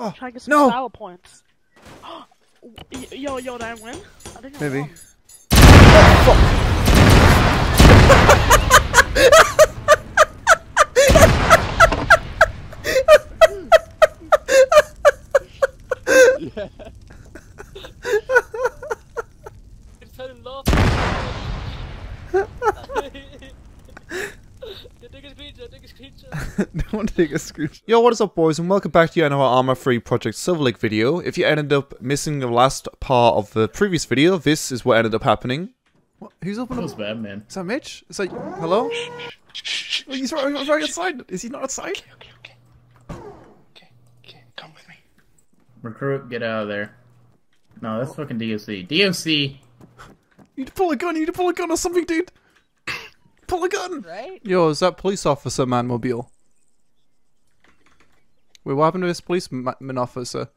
Oh, Try to get some no! style points. Yo, yo, did I win? I think I Maybe. won. fell in love. take a screenshot, take a screenshot. Don't take a screenshot. Yo, what is up, boys, and welcome back to another ARMA 3 Project Silverlake video. If you ended up missing the last part of the previous video, this is what ended up happening. What? Who's opening? Feels bad, man. Is that Mitch? Is that hello? Oh, he's right, he's right outside. Is he not outside? Okay, okay. Okay, okay, come with me. Recruit, get out of there. No, that's fucking DOC. DOC! You need to pull a gun. You need to pull a gun or something, dude. Pull a gun. Right? Yo, is that police officer man mobile? Wait, what happened to this policeman officer?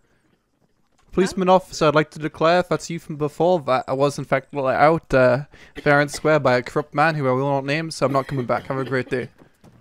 Policeman officer, I'd like to declare if that's you from before that I was in fact let out uh, fair and square by a corrupt man who I will not name, so I'm not coming back. Have a great day.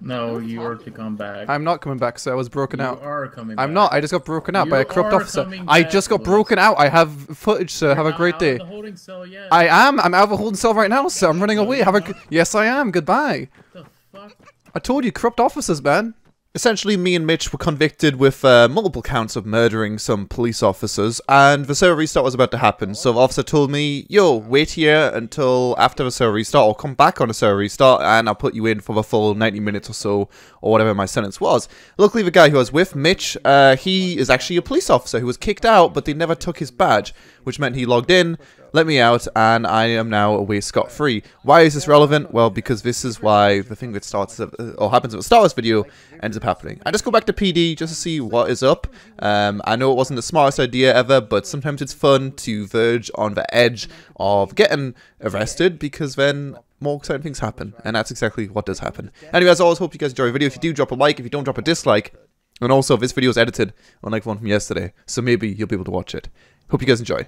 No, you are to come back. I'm not coming back, so I was broken you out. You are coming back. I'm not. I just got broken out by a corrupt officer. I just got broken out. I have footage, sir. Have a great day. of the holding cell yet. I am. I'm out of a holding cell right now, sir. I'm running away. Have a. g- Yes, I am. Goodbye. What the fuck? I told you, corrupt officers, man. Essentially, me and Mitch were convicted with uh, multiple counts of murdering some police officers, and the server restart was about to happen. So the officer told me, "Yo, wait here until after the server restart, or come back on the server restart, and I'll put you in for the full 90 minutes or so, or whatever my sentence was." Luckily, the guy who was with, Mitch, uh, he is actually a police officer who was kicked out, but they never took his badge, which meant he logged in, let me out, and I am now away scot free. Why is this relevant? Well, because this is why the thing that starts uh, or happens at the of this video ends up happening. I just go back to PD just to see what is up. Um, I know it wasn't the smartest idea ever, but sometimes it's fun to verge on the edge of getting arrested because then more exciting things happen, and that's exactly what does happen. Anyway, as always, hope you guys enjoy the video. If you do, drop a like. If you don't, drop a dislike. And also, this video is edited, unlike one from yesterday, so maybe you'll be able to watch it. Hope you guys enjoy.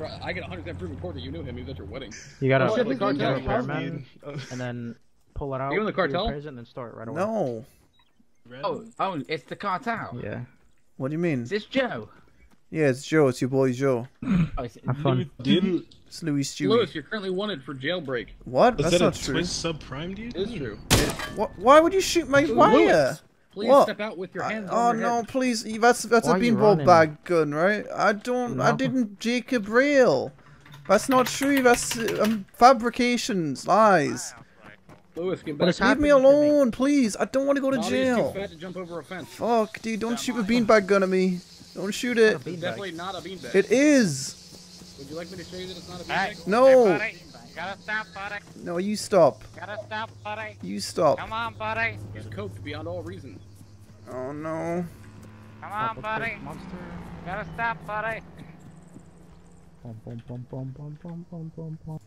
I can pro- I can 100% prove in court that you knew him. He was at your wedding. You gotta Oh, shit, the you cartel. gotta repairman, uh, and then pull it out. you in the do cartel? appraisal, And then store it right away. No. Oh, oh, it's the cartel. Yeah. What do you mean? Is this Joe? Yeah, it's Joe. It's your boy Joe. Oh, it's Have fun. Didn't It's Louis Stewie. Louis, you're currently wanted for jailbreak. What? was That's that not a true. twist subprime, dude? It is true. What? Why would you shoot my wire? Lewis, please What? step out with your I- oh on your no, head. please! That's that's Why a are you beanball bag gun, right? I don't. I didn't Jacob Rail. That's not true. That's uh, um, fabrications, lies. Lewis, get back. Leave me happening to me? alone, please. I don't want to go to Bobby is too jail. fat to jump over a fence. Fuck, dude! Don't shoot a beanbag gun at me. Don't shoot it. It's definitely not a beanbag. It is. Would you like me to show you that it's not a beanbag? No. Gotta stop, buddy. No, you stop. Gotta stop, buddy. You stop. Come on, buddy. He's coked beyond all reason. Oh no. Come on, buddy. Monster. Gotta stop, buddy. Bum, bum, bum, bum, bum, bum, bum, bum, bum.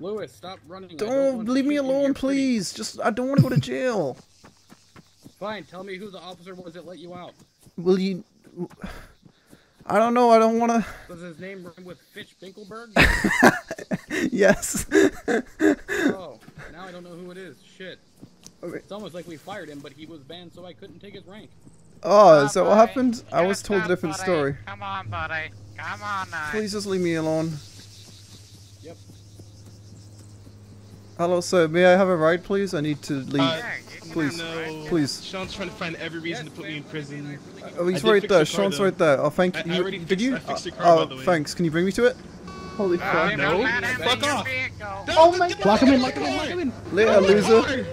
Lewis, stop running. Don't want to leave me shoot you in alone, your city. please. Just I don't want to go to jail. Fine, tell me who the officer was that let you out. Will you? I don't know. I don't want to. Does his name rhyme with Fitch Binkelberg? yes. oh, now I don't know who it is. Shit. Okay. It's almost like we fired him, but he was banned, so I couldn't take his rank. Oh, Come is that what happened? I was told a different buddy. story. Come on, buddy. Come on now. Please just leave me alone. Yep. Hello, sir. May I have a ride, please? I need to leave. Uh, Yeah, you can Please. have. No. Please. Sean's trying to find every reason to put me in prison. oh, he's right there. your Sean's though. right there. Oh, thank I- you. I already Did fixed- you? I fixed oh, car, by the way. thanks. Can you bring me to it? Holy Uh, fuck. No. Fuck off. vehicle. Oh my god! Lock him in, lock him in, lock him in. Later, loser.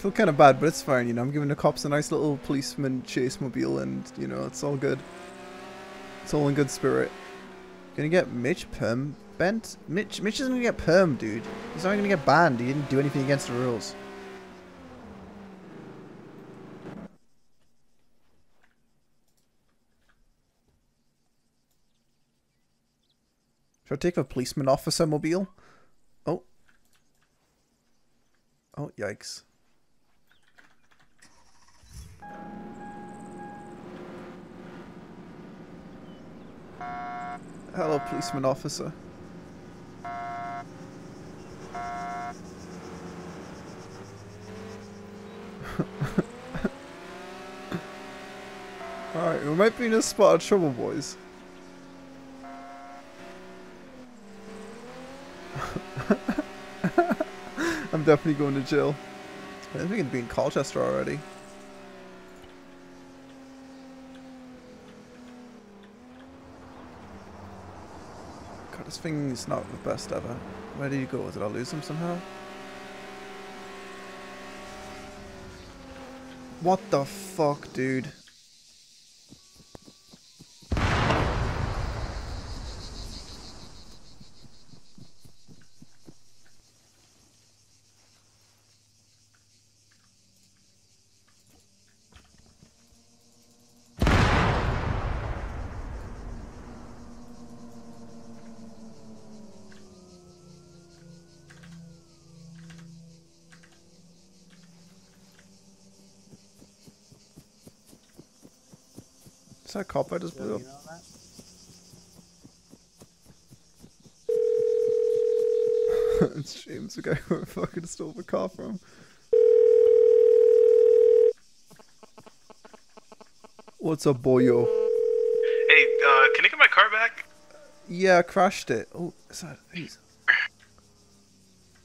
Feel kind of bad, but it's fine. You know, I'm giving the cops a nice little policeman chase mobile, and you know, it's all good. It's all in good spirit. Gonna get Mitch perm bent. Mitch, Mitch isn't gonna get perm, dude. He's not gonna get banned. He didn't do anything against the rules. Should I take a policeman officer mobile? Oh. Oh, yikes. Hello, policeman officer. Alright, we might be in a spot of trouble, boys. I'm definitely going to jail. I think it'd be in Colchester already. This thing is not the best ever. Where did he go? Did I lose him somehow? What the fuck, dude? Is that a cop I just blew up? it's James, the guy who I fucking stole the car from. What's up, boyo? Hey, uh, can I get my car back? Yeah, I crashed it. Oh, is that Jesus?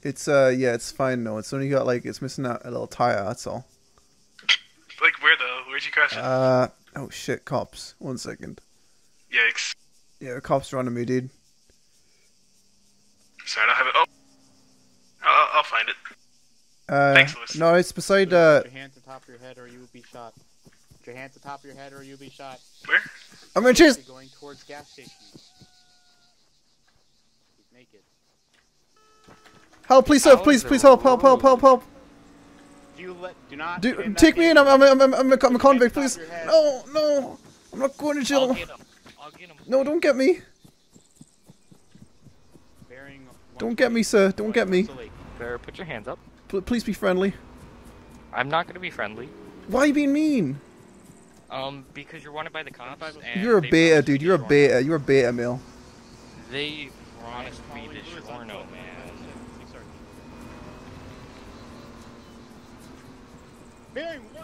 It's uh, yeah, it's fine though. It's only got like it's missing a, a little tire. That's all. Like where though? Where'd you crash it? Uh, oh shit, cops. One second. Yikes. Yeah, the cops are on to me, dude. Sorry, I don't have it. Oh, I'll, I'll find it. Uh, Thanks, Lewis. no, it's beside uh. Put your hands on top of your head or you will be shot. Put your hands on top of your head or you'll be shot. Where? I'm gonna chase. Going towards gas station. He's naked. Help, please, sir, please, please help, help, help, help, help. Do you let? Do not. Do, take me in. I'm, I'm, I'm, I'm, I'm, a, I'm a convict, please. No, no, I'm not going to I'll jail. get him. I'll get him. No, don't get me. Don't get me, sir. Don't get me. Bear, put your hands up. Pl- please be friendly. I'm not gonna be friendly. Why are you being mean? Um, because you're wanted by the cops. And You're a they beta, dude. You're a Shorno. beta. You're a beta male. They promised me the Shorno, man. Bearing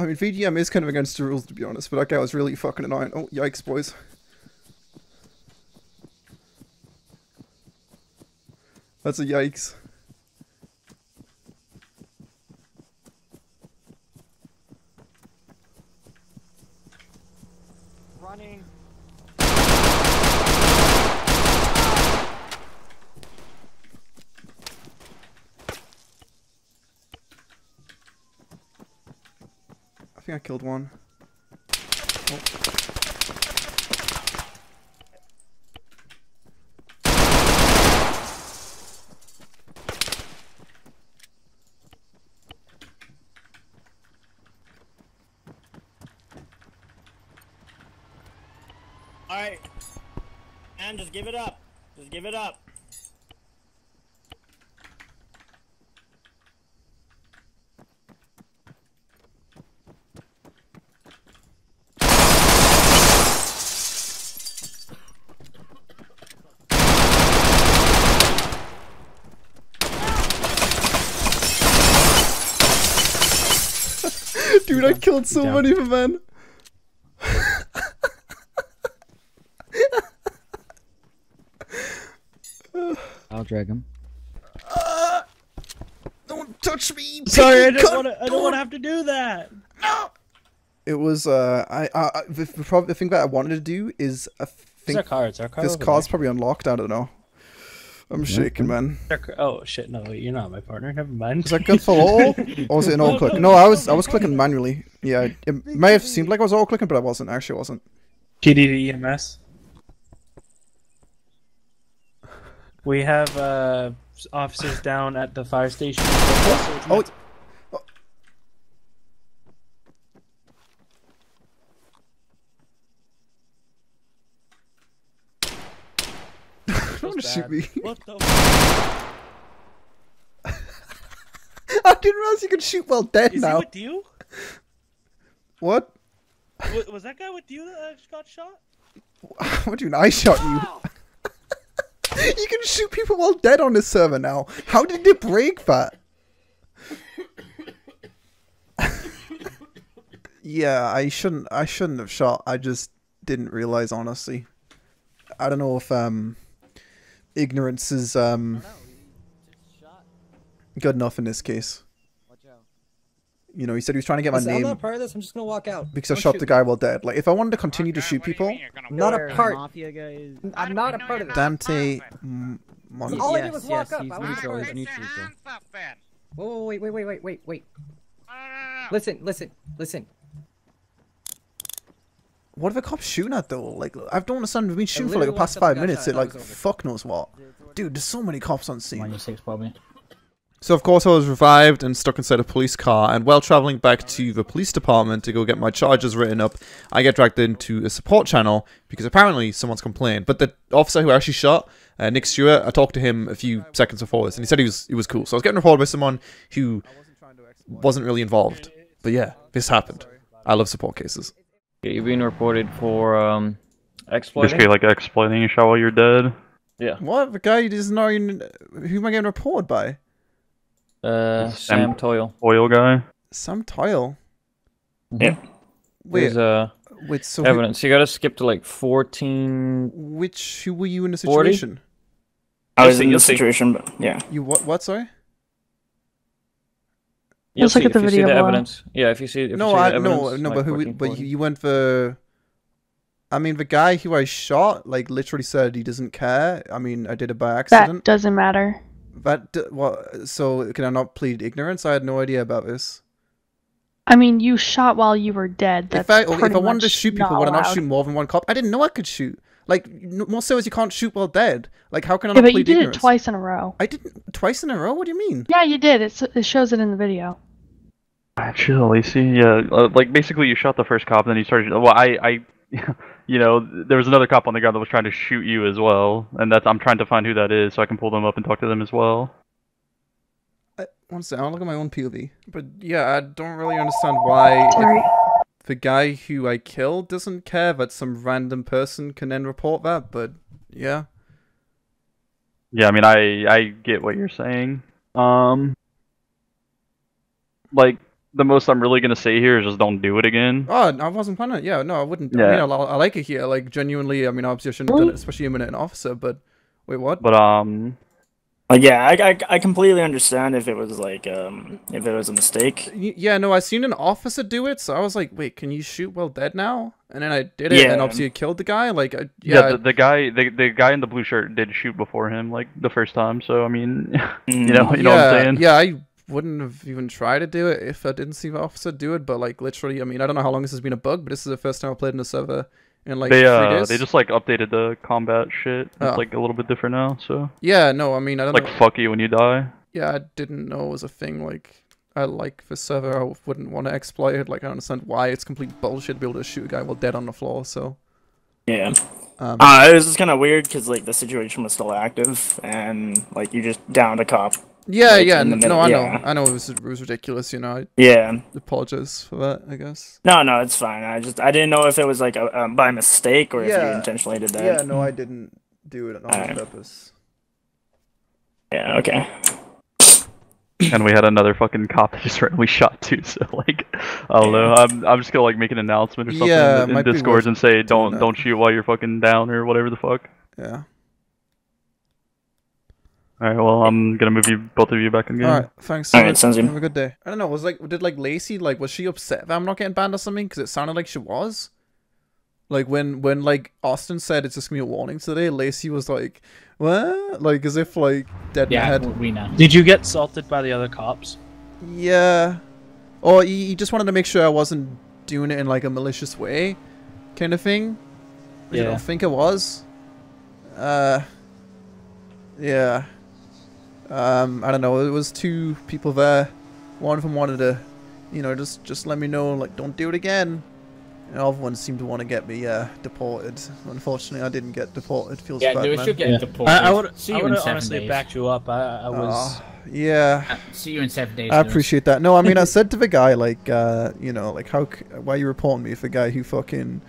I mean, VDM is kind of against the rules, to be honest, but that guy was really fucking annoying. Oh, yikes, boys. That's a yikes. Alright. And just give it up. Just give it up. Dude, I killed so many of them. Drag him. Don't touch me. Sorry, I don't want to. I don't want to have to do that. No. It was uh, I, I, I the, the, prob- the thing that I wanted to do is I Is our think car? Is our car? this over car's probably unlocked. I don't know. I'm shaking, man. there? Our car- Oh shit! No, wait, you're not my partner. Never mind. Was that good for all, or was it an all click? No, I was I was clicking manually. Yeah, it may have seemed like I was all clicking, but I wasn't. Actually, I wasn't. TD to EMS. We have uh, officers down at the fire station. Oh, don't shoot me. What the? I didn't realize you could shoot while dead Is he now. with you? What? Wa- Was that guy with you that uh, got shot? What do you mean I shot you? You can shoot people while dead on this server now. How did it break that? yeah, I shouldn't I shouldn't have shot. I just didn't realize honestly. I don't know if um ignorance is um good enough in this case. You know, he said he was trying to get my Listen, I'm name not part of this. I'm just gonna walk out. because I Don't shot shoot the me. guy while dead. Like if I wanted to continue to shoot people, I'm not a part. Mafia guys. I'm not a part of this. Dante M- Mon- All I did was walk yes, up. he's I wasn't neutral. part He's of this. neutral. Whoa, whoa, wait, wait, wait, wait, wait, wait. Listen, listen, listen. What are the cops shooting at though? Like, I don't understand. We've been shooting for like the literally past walked up five and got minutes. shot. It I like was over. fuck knows what. Dude, there's so many cops on scene. Minus six, probably. So of course I was revived and stuck inside a police car. And while traveling back to the police department to go get my charges written up, I get dragged into a support channel because apparently someone's complained. But the officer who actually shot uh, Nick Stewart, I talked to him a few seconds before this, and he said he was he was cool. So I was getting reported by someone who wasn't really involved. But yeah, this happened. I love support cases. You're being reported for um, exploiting. Basically, like exploiting a shot while you're dead. Yeah. What? The guy doesn't know even who am I getting reported by? Uh, Sam- Sam Toyle. Oil guy. Sam Tile. Yeah. Wait, There's uh, wait. So who, evidence. You gotta skip to like 14. which who were you in the 40? situation? I was in you'll see. situation, but yeah. You what? What? Sorry. You'll Just look see at the if you see video the evidence. Yeah, if you see. If no, you see I the no evidence, no, like but who? 14, But you, you went for. I mean, the guy who I shot, like, literally said he doesn't care. I mean, I did it by accident. That accident. doesn't matter. That d- what? So can I not plead ignorance? I had no idea about this. I mean, you shot while you were dead. That's if I okay, if I wanted to shoot people, not would I not shoot more than one cop? I didn't know I could shoot. Like n- most servers, you can't shoot while dead. Like how can I Yeah, not but you did ignorance? it twice in a row. I didn't twice in a row. What do you mean? Yeah, you did. It, it shows it in the video. Chill, Lacey. Yeah, uh, like basically you shot the first cop, and then you started. Well, I, I, you know, there was another cop on the ground that was trying to shoot you as well, and that's I'm trying to find who that is so I can pull them up and talk to them as well. I, one second, I'll look at my own POV. But yeah, I don't really understand why if the guy who I killed doesn't care that some random person can then report that. But yeah, Yeah, I mean, I I get what you're saying. Um, like the most I'm really gonna say here is just don't do it again. oh, I wasn't planning. it. Yeah, no, I wouldn't. I Yeah. mean, I, I like it here. Like genuinely, I mean, obviously I shouldn't have done it, especially him an officer. But wait, what? But um, Like, yeah, I, I, I completely understand if it was like, um, if it was a mistake. Yeah, no, I seen an officer do it, so I was like, "Wait, can you shoot while dead now?" And then I did it, and obviously it killed the guy. Like, I, yeah, yeah, the, the guy the, the guy in the blue shirt did shoot before him like the first time. So I mean, you know, you know what I'm saying? yeah, I wouldn't have even tried to do it if I didn't see the officer do it. But like, literally, I mean, I don't know how long this has been a bug, but this is the first time I played in a server in like they three uh days. they just like updated the combat shit. It's Oh. like a little bit different now. So yeah, no, I mean, I don't like know. fuck you when you die. Yeah, I didn't know it was a thing. Like, I like the server. I wouldn't want to exploit it. Like, I understand why it's complete bullshit to be able to shoot a guy while dead on the floor. So, Yeah. um, Uh, it was just kind of weird because like the situation was still active and like you just downed a cop. Yeah, like, yeah, in n- middle- no, I know, yeah. I know it was it was ridiculous. You know, I Yeah. apologize for that. I guess. No, no, it's fine. I just I didn't know if it was like a, um, by mistake or if you Yeah. intentionally did that. Yeah, no, I didn't do it on Alright. purpose. Yeah. Okay. and we had another fucking cop that just randomly shot too. So like, I don't know. I'm I'm just gonna like make an announcement or something Yeah, in, in Discord and say don't don't shoot while you're fucking down or whatever the fuck. Yeah. All right. Well, I'm gonna move you both of you back in game. All right, thanks. All Have a- sounds good. Have a good day. I don't know. Was like, did like Lacey like, was she upset that I'm not getting banned or something? Because it sounded like she was. Like when when like Austin said it's just gonna be a warning today, Lacey was like, what? Like as if like dead in the Yeah, head. we know. Did you get salted by the other cops? Yeah. Or he, he just wanted to make sure I wasn't doing it in like a malicious way, kind of thing. Which I don't think it was. Uh. Yeah. Um, I don't know. It was two people there. One of them wanted to, you know, just just let me know, like, don't do it again. And the other one seemed to want to get me uh, deported. Unfortunately, I didn't get deported. Feels Yeah, bad, Lewis, man. you'll get Yeah. deported. I, I would See I you would in have seven honestly days. backed you up. I, I was. Ah, yeah. Uh, see you in seven days. I Lewis. appreciate that. No, I mean, I said to the guy, like, uh, you know, like, how, why are you reporting me if the guy who fucking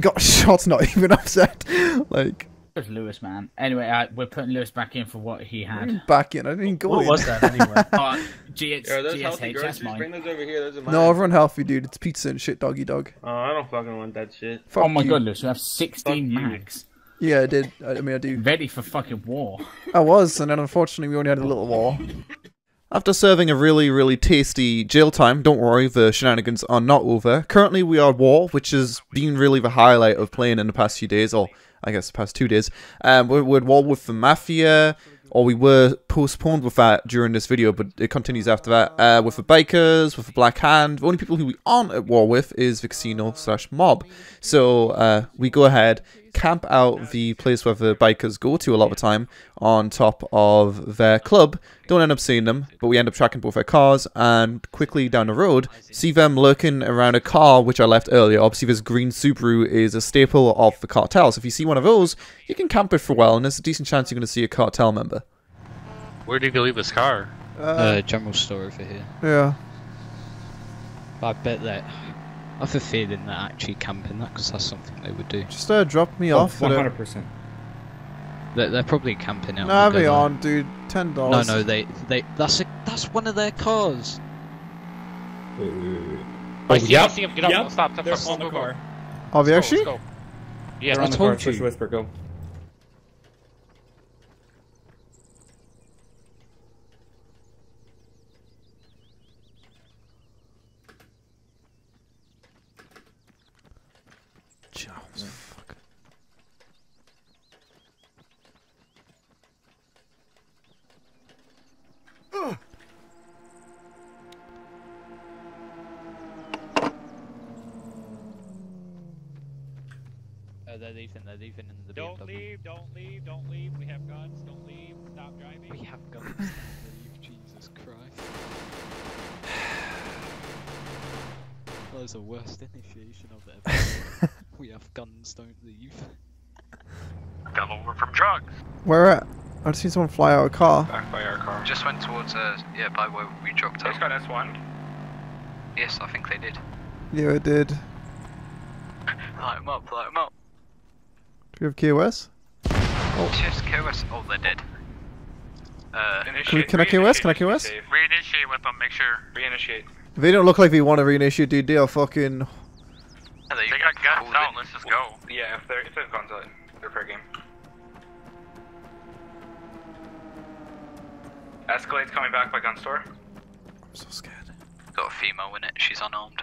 got shot's not even upset? like, It was Lewis, man. Anyway, uh, we're putting Lewis back in for what he had. back in. I didn't go What in. was that anyway? oh, GH, Yo, those healthy GSH, that's groceries, mine. bring those over here. Those are mine. No, everyone healthy, dude. It's pizza and shit, doggy dog. Oh, I don't fucking want that shit. Fuck oh my you. god, Lewis, we have 16 Fuck you. mags. Yeah, I did. I, I mean, I do. Ready for fucking war. I was, and then unfortunately we only had a little war. After serving a really, really tasty jail time, don't worry, the shenanigans are not over. Currently we are at war, which has been really the highlight of playing in the past few days, or I guess the past two days. Um, we're, we're at war with the Mafia, or we were postponed with that during this video, but it continues after that. Uh, with the Bikers, with the Black Hand, the only people who we aren't at war with is the casino slash mob. So uh, we go ahead, camp out the place where the bikers go to a lot of the time on top of their club. Don't end up seeing them, but we end up tracking both their cars and quickly down the road see them lurking around a car which I left earlier. Obviously, this green Subaru is a staple of the cartel, so if you see one of those, you can camp it for a while, and there's a decent chance you're going to see a cartel member. Where did he leave his car? Uh, general store over here. Yeah. I bet that. I have a feeling they're actually camping that because that's something they would do. Just uh, drop me Oh, off. at a- 100%. They're, they're probably camping out. Nah, in the they desert. aren't, dude. Ten No, dollars. no, no, they, they. That's a, that's one of their cars. I see, I yep, see him. Get up. yep, Stop. Stop. They're stop. on the Go, go, car. go. Are they Let's go, actually? go. Yeah, They're on the told car. Push you. whisper, go. Charles, fuck. Oh, they're leaving. They're leaving in the Don't BMW. leave. Don't leave. Don't leave. We have guns. Don't leave. Stop driving. We have guns. don't leave. Jesus Christ. That was the worst initiation I've ever. we have guns. Don't leave. Fell over from drugs. Where at? I've seen someone fly out a car. Back by our car. Just went towards, uh, yeah, by where we dropped They out. got S1. Yes, I think they did. Yeah, it did. Light them up, light them up. Do you have KOS? Yes, KOS. Oh, they're dead. Uh, Can, we, can I KOS? Can I KOS? Reinitiate with them. Make sure. Reinitiate. If they don't look like they want to reinitiate, dude, they are fucking. They, got guns out. Let's just go. Yeah, if they're if they're guns out, they're fair game. Escalade's coming back by gun store. I'm so scared. got a female in it. She's unarmed.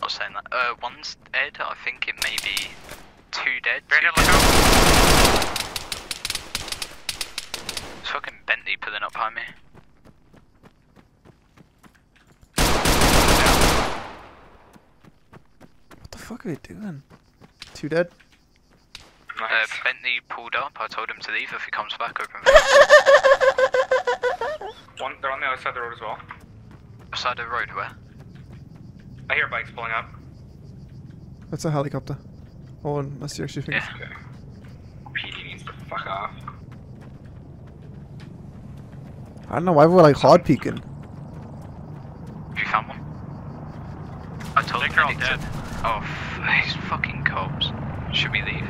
Not saying that. Uh, one's dead. I think it may be two dead. Brandon, two look out! It's fucking Bentley pulling up behind me. What the fuck are they doing? Two dead? Uh, Bentley pulled up. I told him to leave. If he comes back, open One, they're on the other side of the road as well. side of the road. Where? I hear bikes pulling up. That's a helicopter. Oh, unless you actually think. Yeah. PD needs to fuck off. I don't know why we're like hard peeking. You found one? I told him all dead. Oh, f- these fucking cops. Should we leave?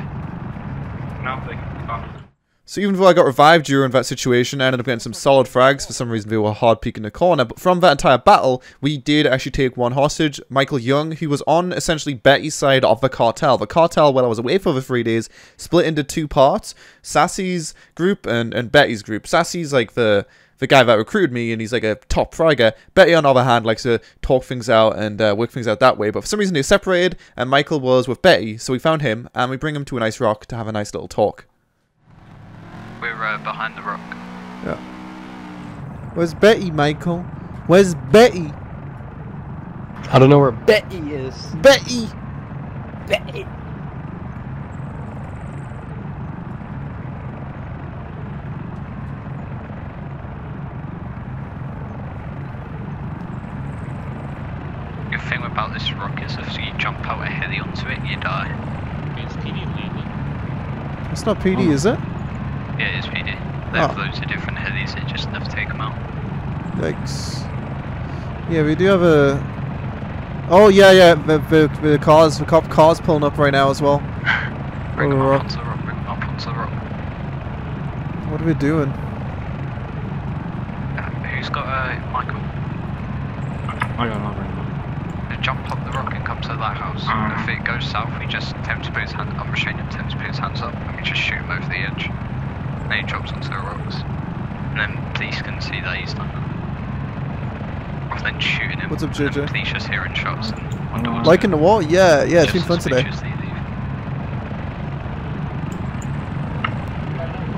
No, they. Oh. So even though I got revived during that situation, I ended up getting some solid frags. For some reason, they were hard peeking the corner. But from that entire battle, we did actually take one hostage, Michael Young, who was on essentially Betty's side of the cartel. The cartel, while I was away for the three days, split into two parts: Sassy's group and and Betty's group. Sassy's like the the guy that recruited me, and he's like a top fragger. Betty, on the other hand, likes to talk things out and uh, work things out that way. But for some reason, they're separated, and Michael was with Betty, so we found him, and we bring him to a nice rock to have a nice little talk. We're uh, behind the rock. Yeah. Where's Betty, Michael? Where's Betty? I don't know where Betty is. Betty! Betty! Good thing about this rock is if you jump out a heli onto it, and you die. It's PD landing. It's not PD, is it? Yeah, it is PD. They have Oh. loads of different helis, it just enough to take them out. Yikes. Yeah, we do have a. Oh yeah, yeah. The the, the cars, the cop cars pulling up right now as well. Bring Oh, them up onto the rock, bring them up onto the rock. What are we doing? Uh, who's got a uh, Michael? I got an bring Uh, Jump up the rock and to that house. Mm. If it goes south, we just tell him to put his hand. I'm restraining him. To put his hands up, and we just shoot him over the edge. And he drops onto the rocks. And then police can see that he's done that. Rather than shooting him. What's up, and then JJ? Police just hearing shots and wonder what's Like in the wall? Yeah, yeah. It's been fun today.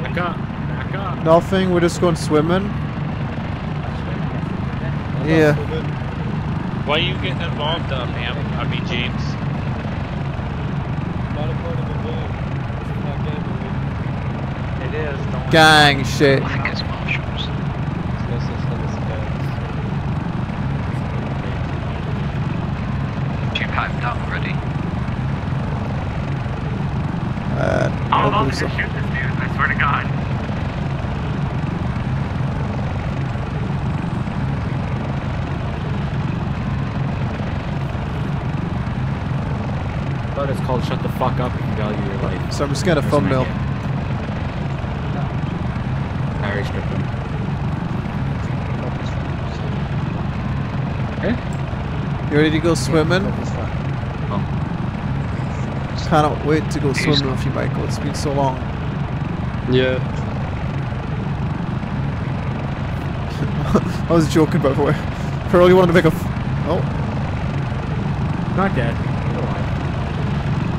Back up. Back up. Nothing. We're just going swimming. Yeah. Why are you getting involved, uh, ma'am? I mean, James. Not a part of the game. This not game It is. Don't Gang shit. I think it's marshals. No such thing as guns. You packed up already. Uh, I don't believe so. shoot this dude. I swear to God. But it's called Shut the Fuck Up if you value your life. So I'm just getting a There's an thumbnail. idea. Harry stripped him. You ready to go swimming? Oh. Cannot wait to go swimming with you, Michael. It's been so long. Yeah. I was joking, by the way. Curly wanted to make a. F- oh. Not dead.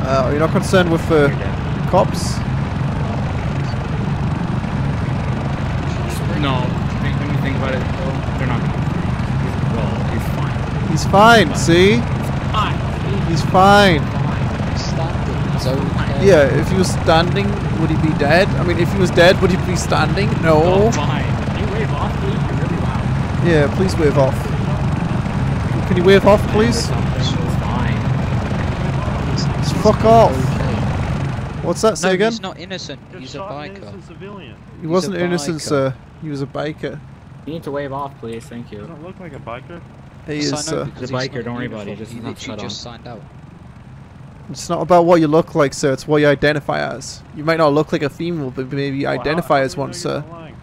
He's alive. Uh, are you not concerned with uh, cops? No. Think, when you think about it, though, they're not gonna. He's, well, he's fine. He's fine. See? Fine. He's fine. Standing, it's. Yeah. If he was standing, would he be dead? I mean, if he was dead, would he be standing? No. Oh, fine. Can you wave off, please? You're really loud. Yeah. Please wave off. Can you wave off, please? Something. It's fine. Just fuck off. What's that? Say no, again? he's not innocent. He's a biker. civilian. He wasn't innocent, biker. sir. He was a biker. You need to wave off, please. Thank you. Doesn't look like a biker. He Yes, is. I Uh, He's a biker, don't worry in about it, uniform. just He not just on. signed out. it's not about what you look like, sir. It's what you identify as. You might not look like a female, but maybe you Well, identify how as one, sir. lying?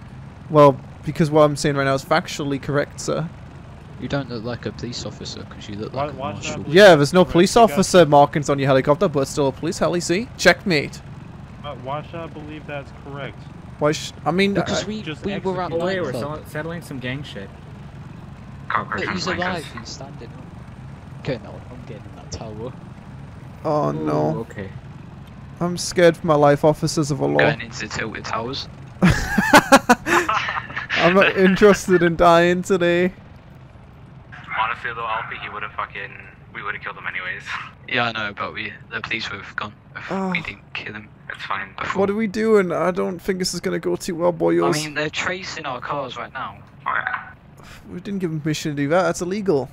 Well, because what I'm saying right now is factually correct, sir. You don't look like a police officer because you look Why- like a why should marshal. Yeah, there's no police officer markings on your helicopter, but it's still a police heli. See, checkmate. Uh, why should I believe that's correct? Why? Sh- I mean, Because I- we, just we were at wait, we're nightclub. settling some gang shit. But he's alive. He's standing up. Okay, no, I'm getting that tower. oh Ooh, no, Okay. I'm scared for my life, officers of the law. Going into Tilted Towers. I'm not interested in dying today. Honestly though, Alfie, he would have fucking, we would have killed him anyways. Yeah, I know, but we the police would have gone if Oh. we ah. didn't kill him. It's fine. What are we doing? I don't think this is gonna go too well, boy. I mean, they're tracing our cars right now. Oh, we didn't give them permission to do that. That's illegal.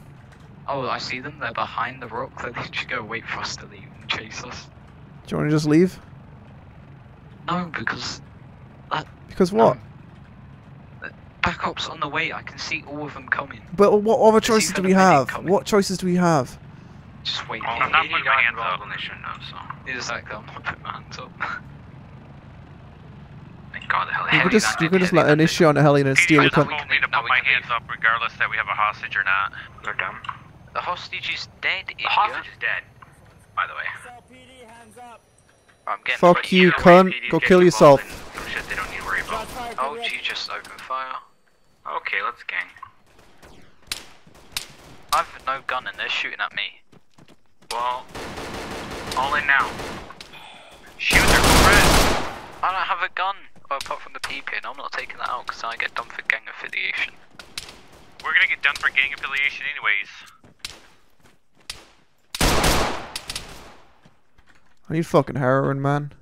Oh, I see them. They're behind the rock. They should go wait for us to leave and chase us. Do you want to just leave? No, because that. Because what? Um, backup's on the way. I can see all of them coming. But what other choices do we have? What choices do we have? Just wait. Well, here. I'm not putting my hands up when they shouldn't have, so. Exactly. I'm not putting my hands up. Thank God, the hell. You could just you could just let an issue on a heli and steal the cunt. need to put my hands up regardless that we have a hostage or not. They're dumb. The hostage is dead, The hostage is dead, by the way. I'm getting Fuck you, cunt. Go kill yourself. Shit they don't need to worry about. Oh, you just opened fire. Okay, let's gang. I've no gun and they're shooting at me. Well, all in now. Shoot their friend. I don't have a gun. Well, apart from the PP, and I'm not taking that out because I get done for gang affiliation. We're gonna get done for gang affiliation anyways. I need fucking heroin, man.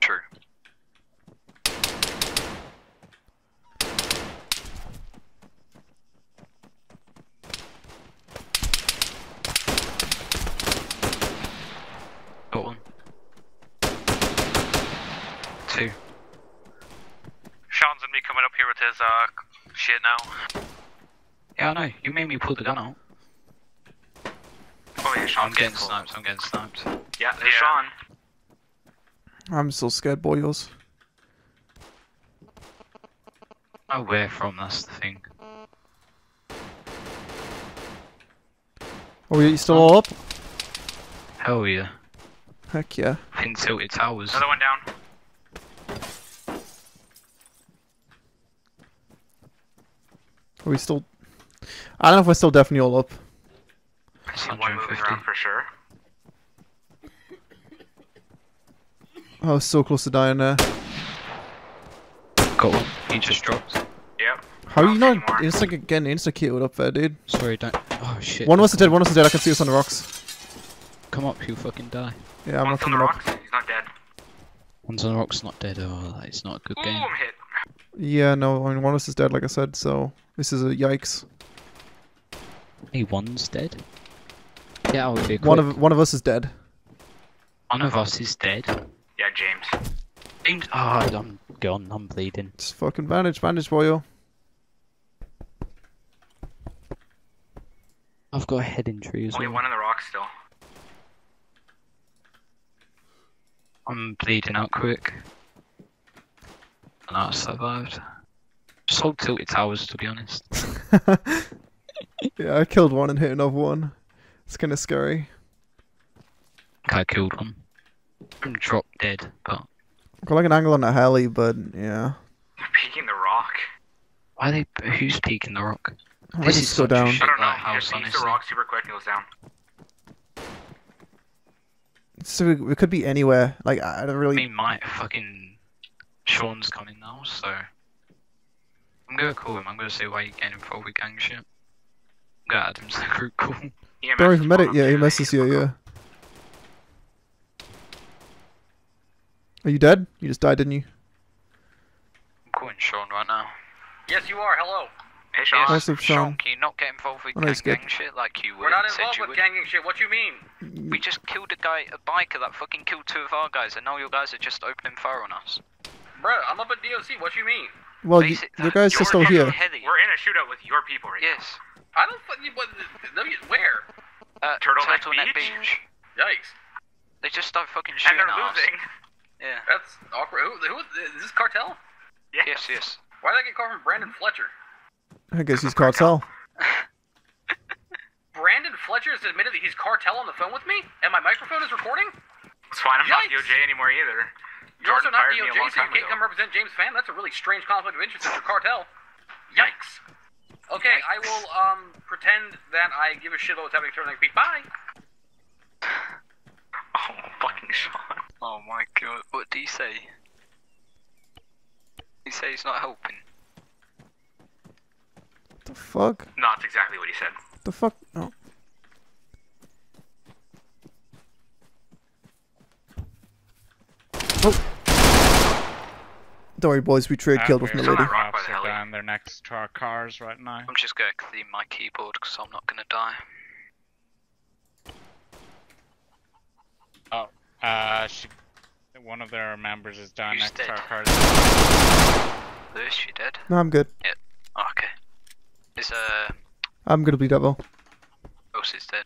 True. Got one. Two. Sean's gonna be coming up here with his uh shit now. Yeah, I know. You made me pull the gun out. Oh yeah, I'm Sean's getting cool. sniped. I'm getting sniped. Yeah, there's Sean. I'm still scared, boyos. Oh, where from? That's the thing. Oh, you still all up? Hell yeah. Heck yeah. In Tilted Towers. Another one down. Are we still? I don't know if we're still definitely all up. I see one moving around for sure. Oh, I was so close to dying there. Got one. He just dropped. Yep. How are you not insta getting insta killed up there, dude? Sorry, don't. Oh shit. One of us is dead. One of us is dead. I can see us on the rocks. Come up, you fucking die. Yeah, I'm not on the coming up. rocks. He's not dead. One's on the rocks, not dead. Oh, that is not a good Ooh, game. I'm hit. Yeah, no. I mean, one of us is dead, like I said. So this is a yikes. Hey, one's dead. Yeah, I'll be One of one of us is dead. One of us is dead. Yeah, James. James. Ah, oh, I'm gone. I'm bleeding. Just fucking bandage, bandage, boyo. I've got a head injury as Only well. one on the rocks still. I'm bleeding out quick. And I survived. Just hold tilted towers to be honest. Yeah, I killed one and hit another one. It's kind of scary. I killed one. I'm dropped dead, but I've got like an angle on that heli, but yeah. They're peeking the rock. why are they? Who's peeking the rock? I This is go such a down. I don't know. like He house, just peeks the rock super quick and goes down. So we, it could be anywhere. Like I don't I really. mean, my fucking Sean's coming now, so I'm gonna call him. I'm gonna say why you getting involved with gang shit. I'm gonna add him to the group call. EMS Don't even met it. Yeah, he too. messes you. Yeah. Are you dead? You just died, didn't you? I'm calling Sean right now. Yes, you are. Hello. Hey, Sean. What's up, Sean? Can you not get involved with Oh, no, gang, gang shit like you would? We're not said involved you with would? ganging shit. What do you mean? We just killed a guy, a biker that fucking killed two of our guys, and now your guys are just opening fire on us. Bruh, I'm up at DOC. What you mean? Well, you, Basic- your guys are You're still in a- here. We're in a shootout with your people right Yes. I don't. fucking- What? No, where? Uh, Turtleneck Turtleneck Beach? Beach. Yikes. They just start fucking shooting. And shooting they're at us. losing. Yeah. That's awkward. Who? Who? Is this cartel? Yes, yes. Why did I get called from Brandon Fletcher? I guess he's cartel. Brandon Fletcher has admitted that he's cartel on the phone with me, and my microphone is recording. It's fine. I'm not Yikes. DOJ anymore either. You're also not fired me a DOJ, so you can't ago. come represent James Fan. That's a really strange conflict of interest if you're cartel. Yikes. Okay, I will um pretend that I give a shit about what's happening to Turtleneck Beach. Bye. Oh, fucking Sean. Oh my god, what do you say? He say he's not helping. The fuck? No, that's exactly what he said. The fuck? Oh. Oh. Don't worry, boys. We trade killed with my lady. Cops are down there next to our cars right now. I'm just gonna clean my keyboard because I'm not gonna die. Oh, uh, she, one of their members is down Who's next to our cars. Lewis, you dead? No, I'm good. Yeah. Oh, okay. Is uh, I'm gonna bleed devil. Ghost is dead.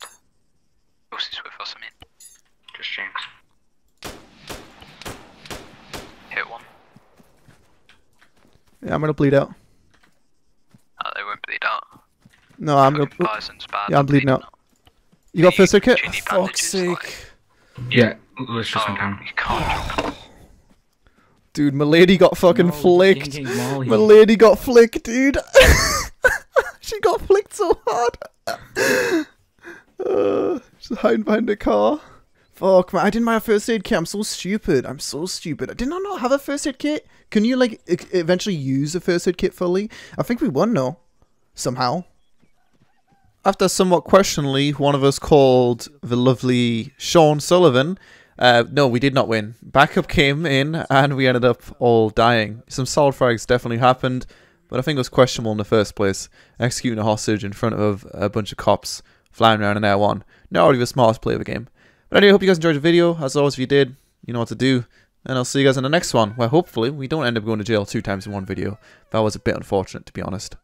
Ghost is with us, I mean. Just Jinx. hit one. Yeah, I'm gonna bleed out. Oh, they won't bleed out. No, I'm gonna. Bison's bad. Yeah, I'm bleeding out. You got first aid kit? Fuck's sake. Yeah, let's just Oh, down. you can't. Dude, my lady got fucking No, flicked. King King My lady got flicked, dude. she got flicked so hard. Uh, she's hiding behind a car. Fuck, man. I didn't buy a first aid kit. I'm so stupid. I'm so stupid. I Did I not have a first aid kit? Can you, like, e- eventually use a first aid kit fully? I think we won, no? Somehow. After somewhat questioningly, one of us called the lovely Sean Sullivan. Uh, no, we did not win. Backup came in, and we ended up all dying. Some solid frags definitely happened, but I think it was questionable in the first place. Executing a hostage in front of a bunch of cops flying around in Air 1. Not really the smartest play of the game. But anyway, I hope you guys enjoyed the video. As always, if you did, you know what to do. And I'll see you guys in the next one, where hopefully we don't end up going to jail two times in one video. That was a bit unfortunate, to be honest.